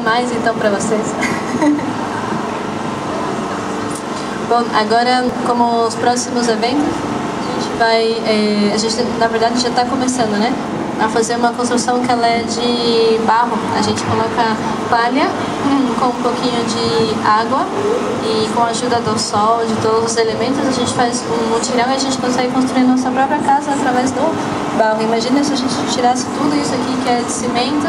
mais então para vocês. Bom, agora como os próximos eventos, a gente vai, é, a gente na verdade já está começando, né? A fazer uma construção que ela é de barro. A gente coloca palha com um pouquinho de água e com a ajuda do sol, de todos os elementos, a gente faz um mutirão e a gente consegue construir nossa própria casa através do barro. Imagina se a gente tirasse tudo isso aqui que é de cimento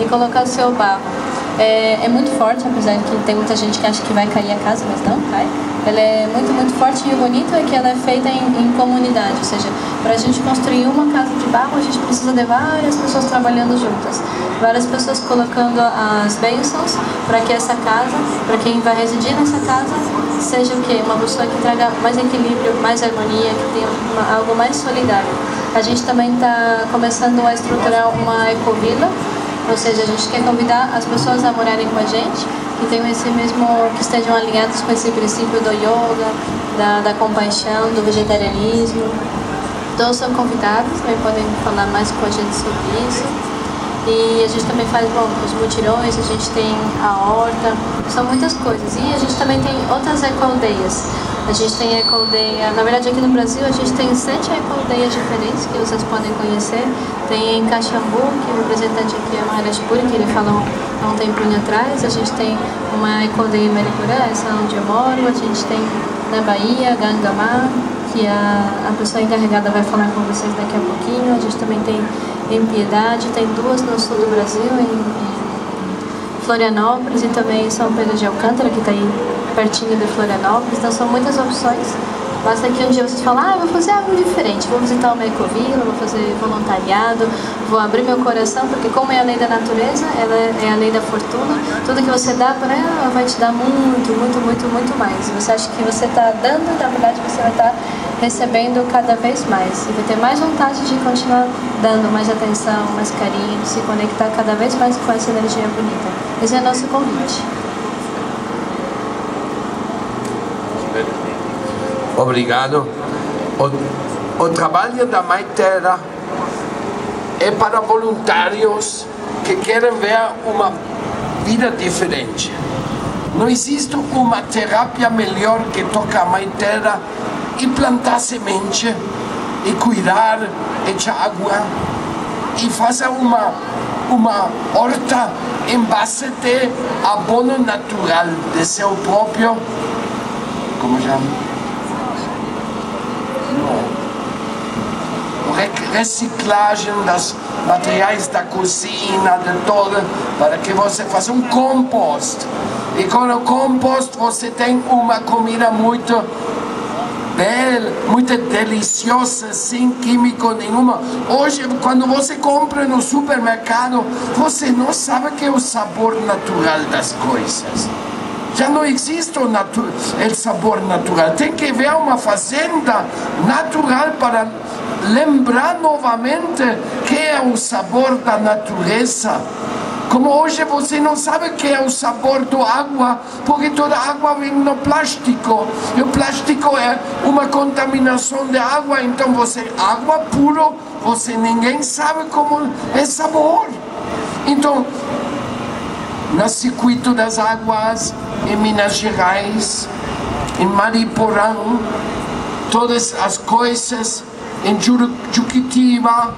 e colocar o barro. É, é, muito forte, apesar de que tem muita gente que acha que vai cair a casa, mas não cai. Ela é muito, muito forte e o bonito é que ela é feita em, em comunidade, ou seja, para a gente construir uma casa de barro, a gente precisa de várias pessoas trabalhando juntas, várias pessoas colocando as bênçãos para que essa casa, para quem vai residir nessa casa, seja o quê? Uma pessoa que traga mais equilíbrio, mais harmonia, que tenha uma, algo mais solidário. A gente também está começando a estruturar uma ecovila, ou seja, a gente quer convidar as pessoas a morarem com a gente, que tenham esse mesmo, que estejam alinhados com esse princípio do yoga, da, da compaixão, do vegetarianismo. Todos são convidados, também podem falar mais com a gente sobre isso. E a gente também faz bom, os mutirões, a gente tem a horta, são muitas coisas. E a gente também tem outras ecoaldeias. A gente tem ecoaldeia, na verdade aqui no Brasil a gente tem sete ecoaldeias diferentes que vocês podem conhecer. Tem em Caxambu, que o representante aqui é o Maharaj Puri, que ele falou há um tempinho atrás. A gente tem uma ecoaldeia em Maricurá, essa é onde eu moro. A gente tem na Bahia, Gangamá, que a, a pessoa encarregada vai falar com vocês daqui a pouquinho. A gente também tem em Piedade, tem duas no sul do Brasil, em, em Florianópolis e também em São Pedro de Alcântara, que está aí pertinho de Florianópolis. Então são muitas opções. Basta que um dia vocês falem, ah, vou fazer algo diferente, vou visitar uma ecovila, vou fazer voluntariado, vou abrir meu coração, porque como é a lei da natureza, ela é a lei da fortuna, tudo que você dá para ela vai te dar muito, muito, muito, muito mais. Você acha que você está dando, na verdade você vai estar tá recebendo cada vez mais. E vai ter mais vontade de continuar dando mais atenção, mais carinho, se conectar cada vez mais com essa energia bonita. Esse é o nosso convite. Obrigado. O, o trabalho da Mãe Terra é para voluntários que querem ver uma vida diferente. Não existe uma terapia melhor que tocar a Mãe Terra e plantar semente, e cuidar, echar água, e fazer uma, uma horta em base de abono natural de seu próprio, como chama? Reciclagem das materiais da cozinha, de todo, para que você faça um compost. E com o compost você tem uma comida muito bela, muito deliciosa, sem químico nenhuma. Hoje, quando você compra no supermercado, você não sabe que é o sabor natural das coisas. Já não existe o, o sabor natural. Tem que ver uma fazenda natural para lembrar novamente que é o sabor da natureza. Como hoje você não sabe que é o sabor da água, porque toda água vem no plástico. E o plástico é uma contaminação de água, então você, água pura, você ninguém sabe como é sabor. Então, no circuito das águas, em Minas Gerais, em Mariporã, todas as coisas, em Juquitiba,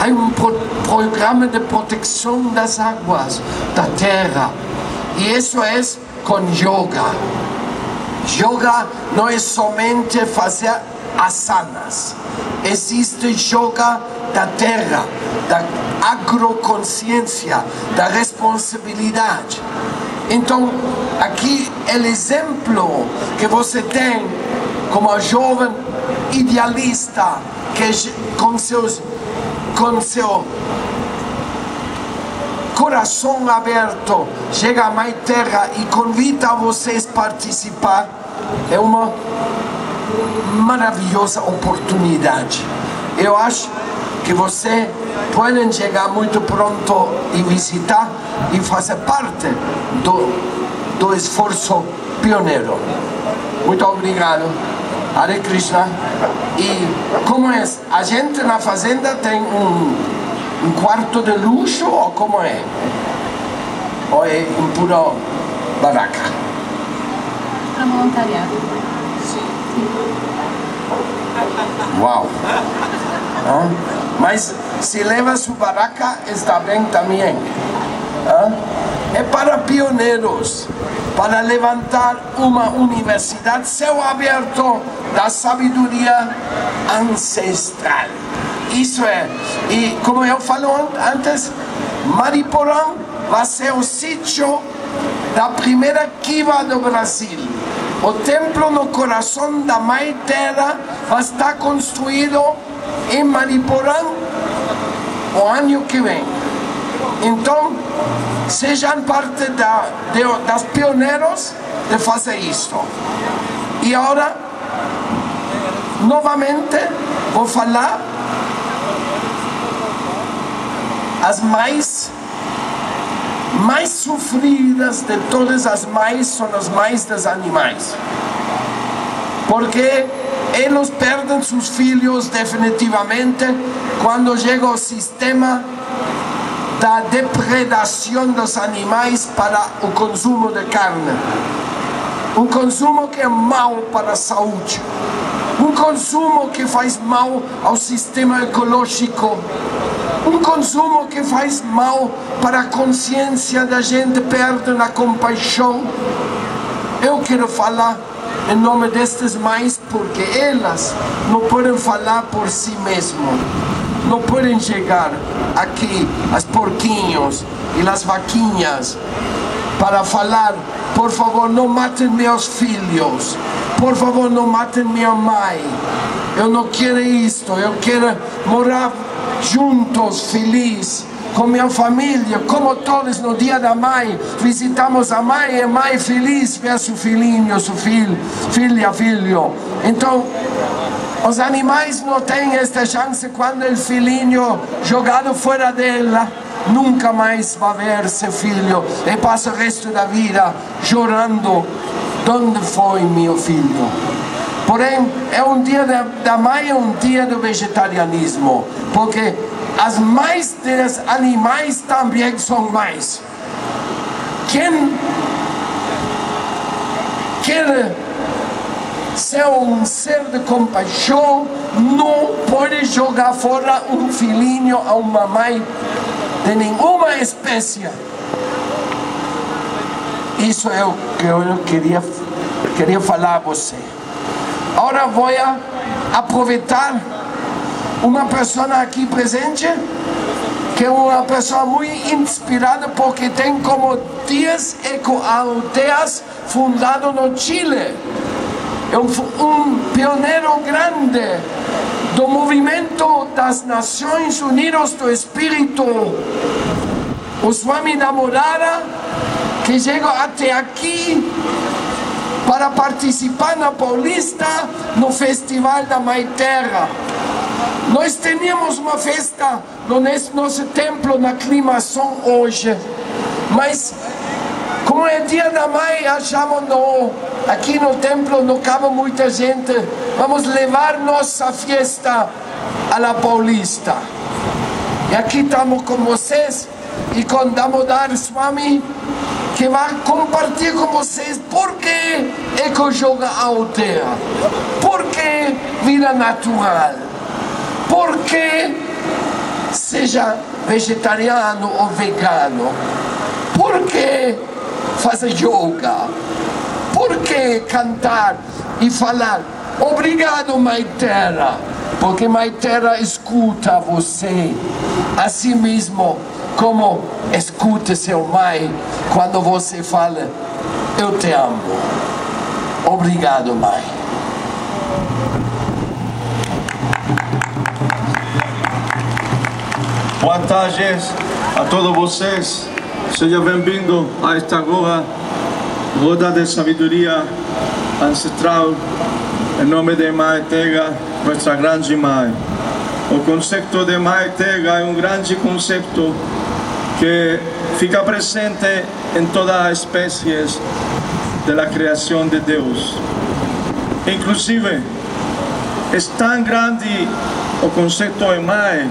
há um programa de proteção das águas, da terra. E isso é com yoga. Yoga não é somente fazer asanas. Existe yoga da terra, da agroconsciência, da responsabilidade. Então, aqui é o exemplo que você tem como jovem idealista que com seus com seu coração aberto chega a Mãe Terra e convida vocês a participar é uma maravilhosa oportunidade eu acho que você podem chegar muito pronto e visitar e fazer parte do, do esforço pioneiro. Muito obrigado. Hare Krishna. E como é? A gente na fazenda tem um, um quarto de luxo ou como é? ou é em pura baraca? Para voluntariado. Uau! Hã? Mas se leva sua baraca, está bem também. Hã? É para pioneiros, para levantar uma universidade céu aberto da sabedoria ancestral. Isso é. E como eu falo antes, Mariporã vai ser o sítio da primeira kiva do Brasil. O templo no coração da Mãe Terra vai estar construído em Mariporã o ano que vem. Então, sejam parte da, de, das pioneiros de fazer isto. E agora, novamente, vou falar as mais mais sofridas de todas as mães são as mães dos animais. Porque eles perdem seus filhos definitivamente quando chega o sistema da depredação dos animais para o consumo de carne. Um consumo que é mau para a saúde. Um consumo que faz mal ao sistema ecológico. Um consumo que faz mal para a consciência da gente, perde na compaixão. Eu quero falar em nome destas mães porque elas não podem falar por si mesmas. Não podem chegar aqui as porquinhos e as vaquinhas para falar, por favor, não matem meus filhos, por favor, não matem minha mãe. Eu não quero isto, eu quero morar juntos, feliz, com minha família, como todos no dia da mãe, visitamos a mãe e a mãe feliz vê seu filhinho, seu filho, filha, filho. Então, os animais não têm esta chance quando o filhinho jogado fora dela nunca mais vai ver seu filho. E passa o resto da vida chorando onde foi meu filho? Porém é um dia da, da mãe é um dia do vegetarianismo porque as mães dos animais também são mães quem quer ser um ser de compaixão não pode jogar fora um filhinho a uma mãe de nenhuma espécie. Isso é o que eu queria, queria falar a você. Agora vou aproveitar uma pessoa aqui presente, que é uma pessoa muito inspirada porque tem como 10 ecoaldeias fundado no Chile. É um, pioneiro grande do movimento das Nações Unidas do Espírito, o Swami Namorara, que chegou até aqui para participar na Paulista no Festival da Mãe Terra. Nós tínhamos uma festa no nosso templo na aclimação hoje, mas como é dia da mãe, achamos no, aqui no templo não cabe muita gente. Vamos levar nossa festa a la Paulista. E aqui estamos com vocês e com Damodar Swami, que vai compartilhar com vocês por que ecojoga aldeia, por que vida natural, por que seja vegetariano ou vegano, por que fazer yoga? Por que cantar e falar obrigado, Mãe Terra? Porque Mãe Terra escuta você, assim mesmo como escuta seu mãe quando você fala eu te amo. Obrigado, Mãe. Boa tarde a todos vocês. Seja bem-vindo a esta agora roda de sabedoria ancestral em nome de Mãe Tega, nossa grande mãe. O conceito de Mãe Tega é um grande conceito que fica presente em todas as espécies da criação de Deus. Inclusive, é tão grande o conceito de mãe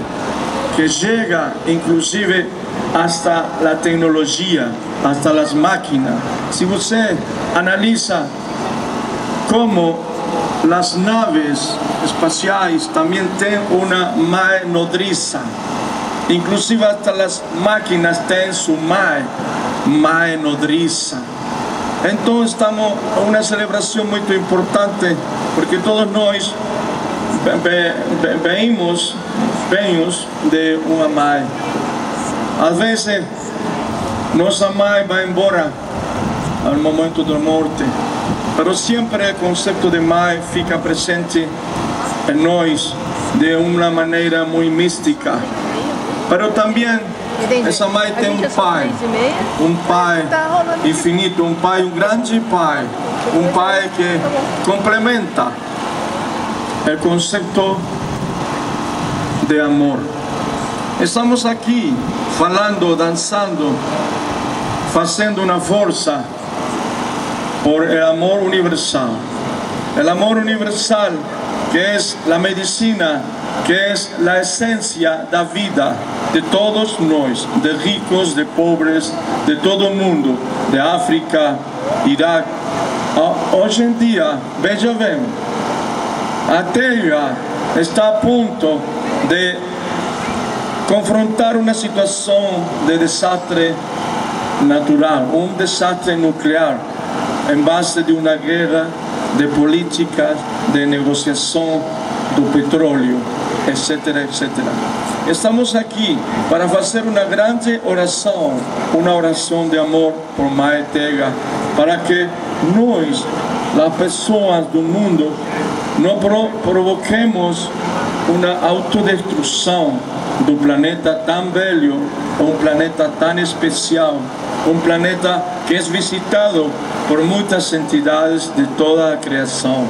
que chega, inclusive, hasta a tecnologia, hasta las máquinas. Si usted analiza cómo las naves espaciales también tienen una mae nodriza, inclusive hasta las máquinas tienen su mae, mae nodriza. Entonces estamos en una celebración muy importante porque todos nós vemos venhos de uma mãe. Às vezes, nossa mãe vai embora ao momento da morte, mas sempre o conceito de mãe fica presente em nós de uma maneira muito mística. Mas também essa mãe tem um pai, um pai infinito, um pai, um grande pai, um pai que complementa o conceito de amor. Estamos aqui falando, dançando, fazendo uma força por el amor universal. El amor universal que es la medicina, que es la esencia da vida de todos nós, de ricos, de pobres, de todo o mundo, de África, Irak. Hoje em dia, veja bem, a Terra está a ponto de confrontar uma situação de desastre natural, um desastre nuclear, em base de uma guerra de políticas, de negociação do petróleo, etc, etc. Estamos aqui para fazer uma grande oração, uma oração de amor por Maetega, para que nós, as pessoas do mundo, não provoquemos uma autodestrução do planeta tão velho, um planeta tão especial, um planeta que é visitado por muitas entidades de toda a criação.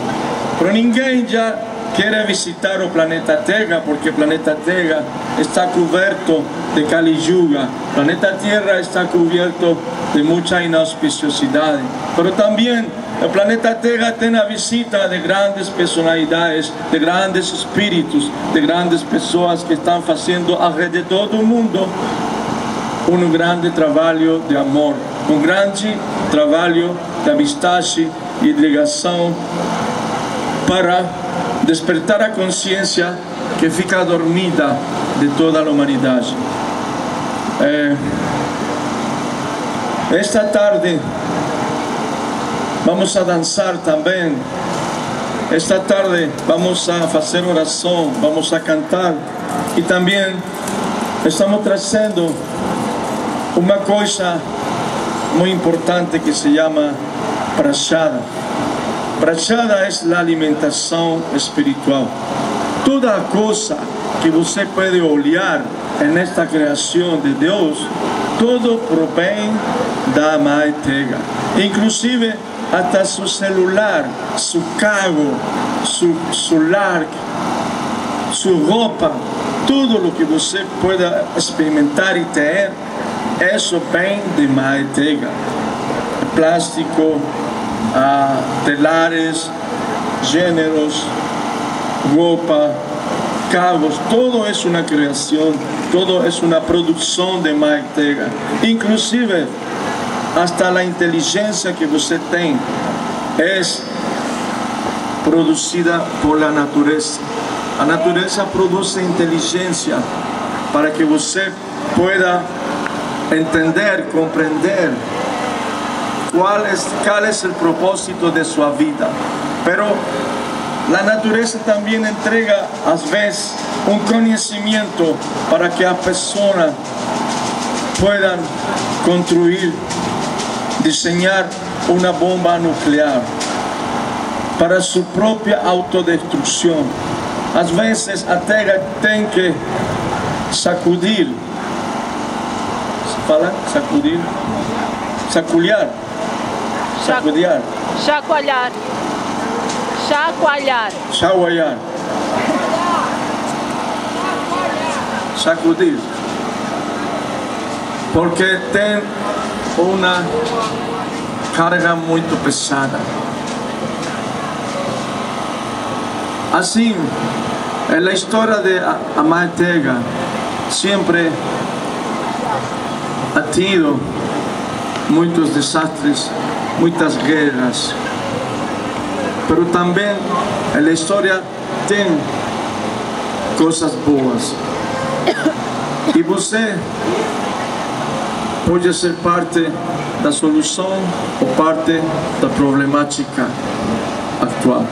Pero ninguém já quer visitar o planeta Terra porque o planeta Terra está coberto de Kali Yuga. O planeta Terra está coberto de muita inauspiciosidade. Pero também o planeta Terra tem a visita de grandes personalidades, de grandes espíritos, de grandes pessoas que estão fazendo ao redor do mundo um grande trabalho de amor, um grande trabalho de amistade e de ligação para despertar a consciência que fica dormida de toda a humanidade. É, esta tarde vamos a dançar também. Esta tarde vamos a fazer oração, vamos a cantar e também estamos trazendo uma coisa muito importante que se chama prachada. Prachada é a alimentação espiritual. Toda coisa que você pode olhar nesta criação de Deus, todo provém da Maitega. Inclusive, até seu celular, seu carro, seu, seu lar, sua roupa, tudo o que você pueda experimentar e ter, isso vem de Maitega. Plástico, ah, telares, gêneros, roupa, cabos, todo é uma criação, todo é uma produção de Maitega. Inclusive, hasta a inteligência que você tem é produzida por la natureza. A natureza produz inteligência para que você pueda entender, compreender cuál es, cuál es el propósito de su vida. Pero la naturaleza también entrega a veces un conocimiento para que las personas puedan construir, diseñar una bomba nuclear para su propia autodestrucción. A veces la Tierra tiene que sacudir, ¿se fala? Sacudir, saculear, sacudear, Chacoalhar. Chacoalhar. chacoalhar, sacudir, porque tem uma carga muito pesada. Assim, en la história de Amatega sempre ha tido muitos desastres, muitas guerras. Pero também a história tem coisas boas. E você pode ser parte da solução ou parte da problemática atual.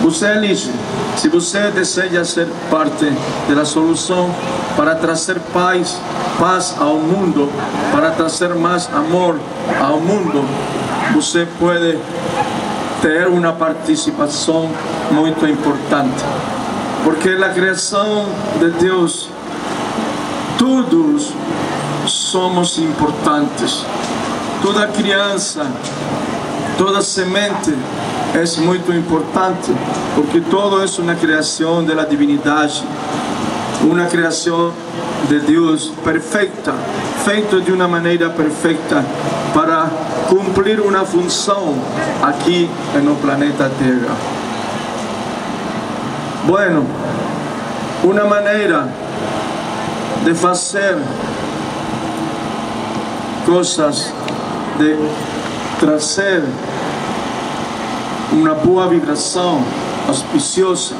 Você elige. Se você deseja ser parte da solução para trazer paz, paz ao mundo, para trazer mais amor ao mundo, você pode ter uma participação muito importante. Porque na criação de Deus, todos somos importantes. Toda criança, toda semente é muito importante, porque todo é uma criação da divindade, uma criação de Deus perfeita, feito de uma maneira perfeita para cumprir uma função aqui no planeta Terra. Bueno, uma maneira de fazer coisas, de trazer uma boa vibração auspiciosa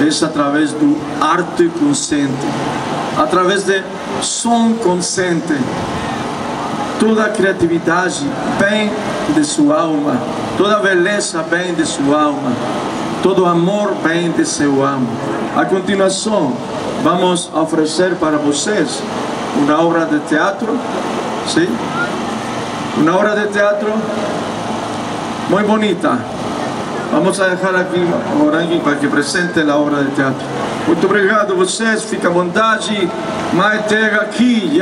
é através do arte consciente, através de som consciente. Toda a criatividade vem de sua alma, toda a beleza vem de sua alma, todo amor vem de seu alma. A continuação, vamos oferecer para vocês uma obra de teatro, sim? Uma obra de teatro muito bonita. Vamos a dejar aqui o Orangue para que presente a obra de teatro. Muito obrigado vocês, fica à vontade. Maitega aqui.